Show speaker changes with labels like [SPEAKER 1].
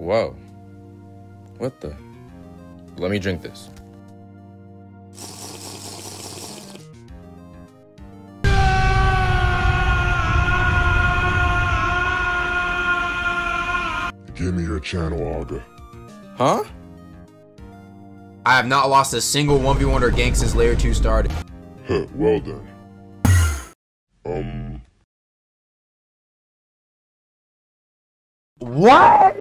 [SPEAKER 1] Whoa. What the? Let me drink this.
[SPEAKER 2] Give me your channel, Auger.
[SPEAKER 1] Huh?
[SPEAKER 3] I have not lost a single 1v1 or gank since Layer 2 started.
[SPEAKER 2] Huh, well done. Um...
[SPEAKER 3] What?